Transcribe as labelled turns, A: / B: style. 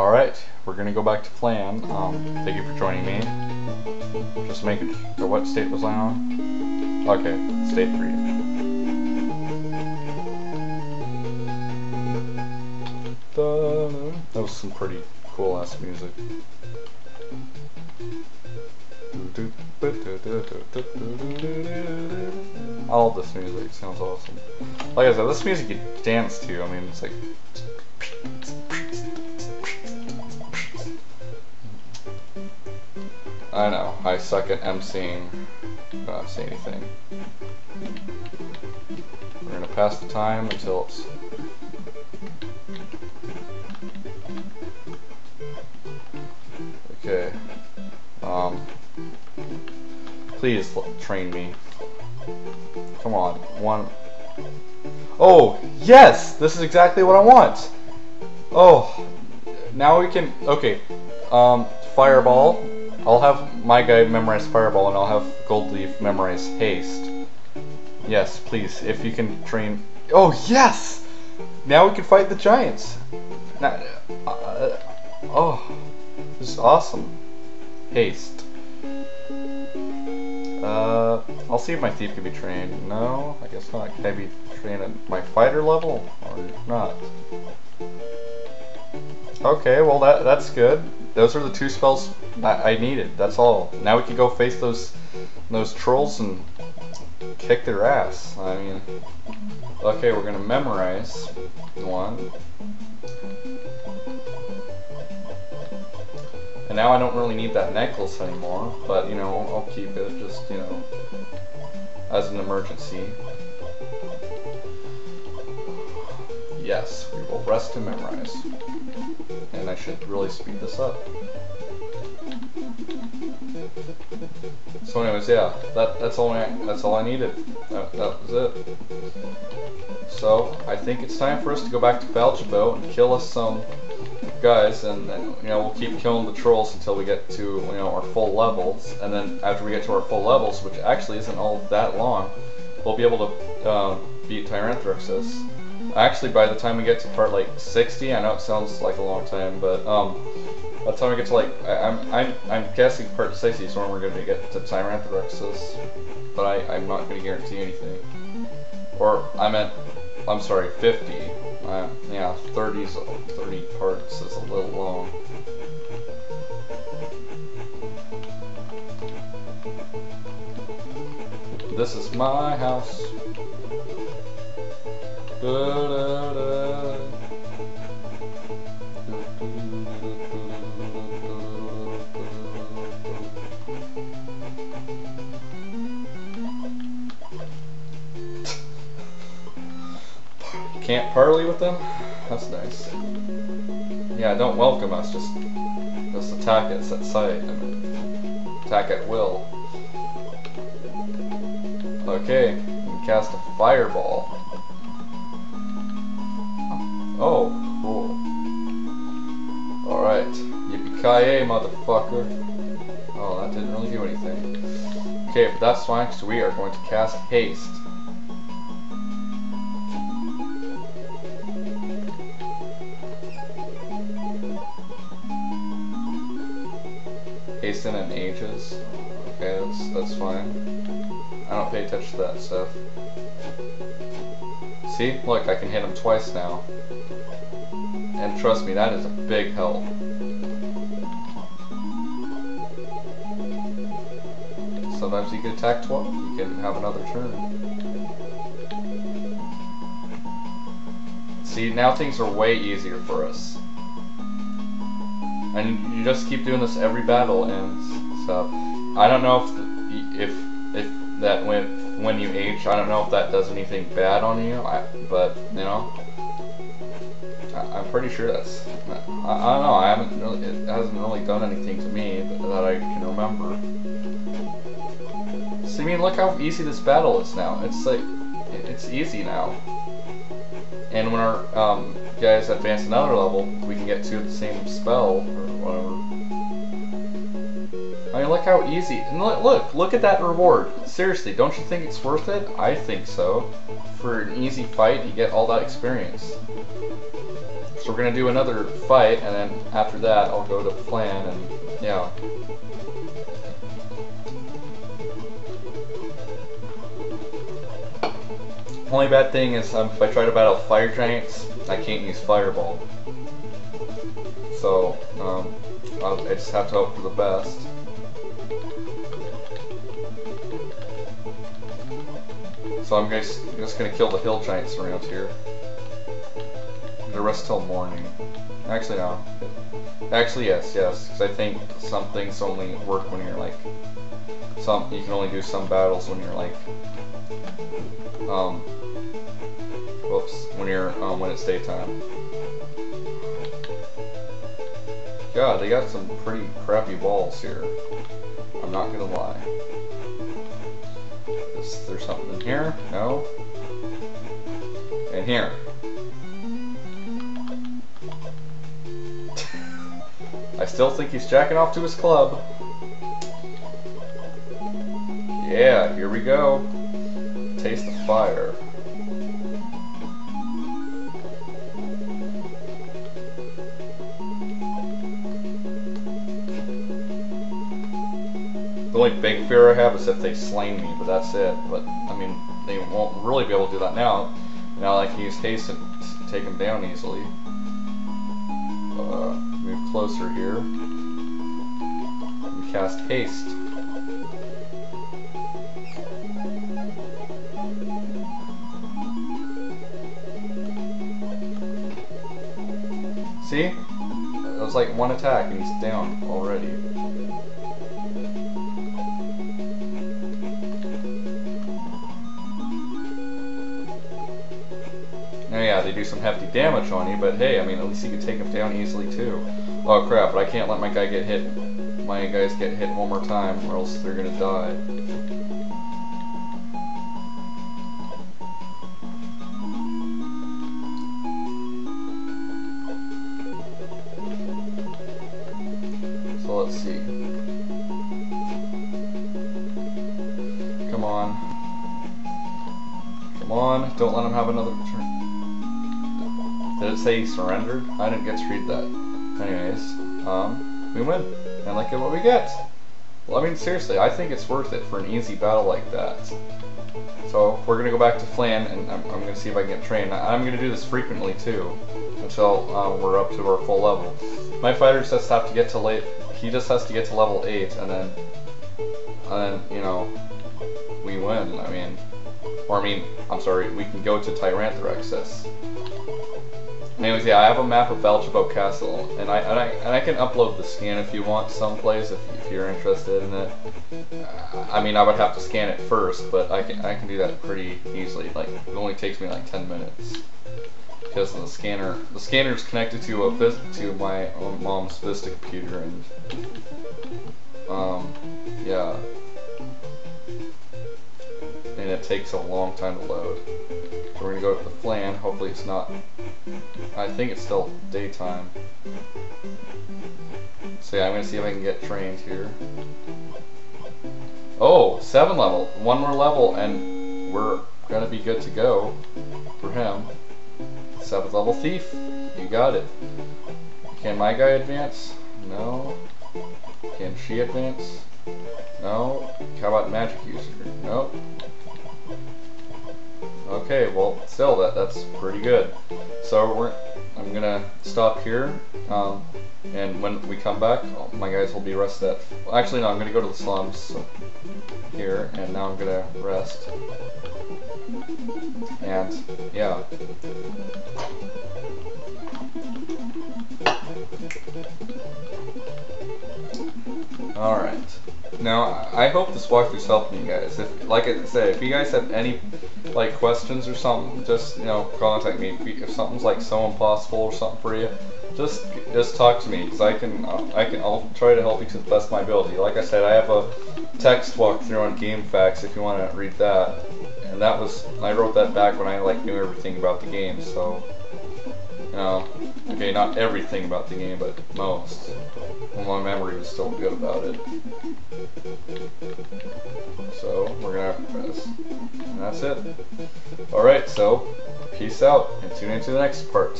A: Alright, we're gonna go back to Phlan. Um, thank you for joining me. Just making sure, what state was I on? Okay, state 3. That was some pretty cool ass music. All this music, sounds awesome. Like I said, this music you dance to, I mean, it's like... I know, I suck at emceeing, but not say anything. We're gonna pass the time until it's... Okay. Um... Please train me. Come on, one... Oh, yes! This is exactly what I want! Oh, now we can... Okay, um, Fireball. I'll have my guy memorize Fireball, and I'll have Goldleaf memorize Haste. Yes, please, if you can train... Oh, yes! Now we can fight the Giants! Now, uh, oh, this is awesome. Haste. Uh, I'll see if my thief can be trained. No, I guess not. Can I be trained at my fighter level or not? Okay, well that that's good. Those are the two spells I, I needed. That's all. Now we can go face those those trolls and kick their ass. I mean, okay, we're gonna memorize one. And now I don't really need that necklace anymore, but you know, I'll keep it just, you know, as an emergency. Yes, we will rest to memorize. And I should really speed this up. So anyways, yeah, that that's all I that's all I needed. That, that was it. So I think it's time for us to go back to Baldurbow and kill us some guys, and then you know we'll keep killing the trolls until we get to you know our full levels, and then after we get to our full levels, which actually isn't all that long, we'll be able to um, beat Tyranthraxus. Actually, by the time we get to part like 60, I know it sounds like a long time, but um, by the time we get to like, I, am I'm, I'm guessing part 60 is when we're going to get to Tyranthraxus, but I, I'm not going to guarantee anything. Or I meant, I'm sorry, 50. Uh, yeah, 30's, 30 parts is a little long. This is my house. Can't parley with them? That's nice. Yeah, don't welcome us, just just attack us at sight and attack at will. Okay, cast a fireball. Oh, cool. Alright, yippee-ki-yay, motherfucker. Oh, that didn't really do anything. Okay, but that's fine, because we are going to cast haste. Hasten and ages. Okay, that's that's fine. I don't pay attention to that stuff. See? Look, I can hit him twice now. And trust me, that is a big help. Sometimes you can attack twice, you can have another turn. See, now things are way easier for us. And you just keep doing this every battle and stuff. I don't know if if if that when when you age, I don't know if that does anything bad on you. I, but you know, I, am pretty sure that's. I, I, don't know. I haven't really. It hasn't really done anything to me that, that I can remember. See, I mean, look how easy this battle is now. It's like it's easy now. And when our um, guys advance another level, we can get to the same spell or whatever. I mean, look how easy. And look, look, look at that reward. Seriously, don't you think it's worth it? I think so. For an easy fight, you get all that experience. So we're gonna do another fight, and then after that, I'll go to Phlan, and yeah. Only bad thing is um, if I try to battle fire giants, I can't use fireball. So um, I'll, I just have to hope for the best. So I'm just, just gonna kill the hill giants around here. The rest till morning. Actually, no. Actually, yes, yes, because I think some things only work when you're like some. You can only do some battles when you're like um. Whoops. When you're um when it's daytime. God, they got some pretty crappy balls here. I'm not gonna lie. Is there something in here? No. And here. I still think he's jacking off to his club. Yeah, here we go. Taste the fire. The only big fear I have is if they slay me, but that's it. But, I mean, they won't really be able to do that now. Now I can use haste and take them down easily. Closer here. We cast haste. See? It was like one attack and he's down already. Now yeah, they do some hefty damage on you, but hey, I mean, at least you can take them down easily too. Oh crap, but I can't let my guy get hit. My guys get hit one more time, or else they're gonna die. So let's see. Come on. Come on, don't let him have another turn. Did it say he surrendered? I didn't get to read that. Anyways, um, we win. And look at what we get. Well, I mean, seriously, I think it's worth it for an easy battle like that. So, we're going to go back to Phlan, and I'm, I'm going to see if I can get trained. I'm going to do this frequently, too, until uh, we're up to our full level. My fighter just have to get to late, he just has to get to level 8, and then, and then, you know, we win. I mean, or I mean, I'm sorry, we can go to Tyranthraxus. Anyways, yeah, I have a map of Valjevo Castle, and I, and I and I can upload the scan if you want someplace if, if you're interested in it. I mean, I would have to scan it first, but I can I can do that pretty easily. Like it only takes me like 10 minutes because the scanner the scanner is connected to a to my mom's Vista computer, and um, yeah, and it takes a long time to load. We're gonna go to the Phlan. Hopefully it's not. I think it's still daytime. So yeah, I'm gonna see if I can get trained here. Oh, seven level. One more level and we're gonna be good to go for him. Seventh level thief. You got it. Can my guy advance? No. Can she advance? No. How about magic user? Nope. Okay, well, still, that that's pretty good. So we're, I'm gonna stop here, um, and when we come back, my guys will be rested. Well, actually, no, I'm gonna go to the slums here, and now I'm gonna rest. And yeah. Alright. Now, I hope this walkthrough's helping you guys. If, like I said, if you guys have any like questions or something, just you know, contact me. If, if something's like so impossible or something for you, just just talk to me because I can uh, I can I'll try to help you to the best of my ability. Like I said, I have a text walkthrough on GameFAQs if you want to read that, and that was I wrote that back when I like knew everything about the game. So, you know, okay, not everything about the game, but most. My memory was still good about it. So we're gonna press, and that's it. All right, so peace out, and tune into the next part.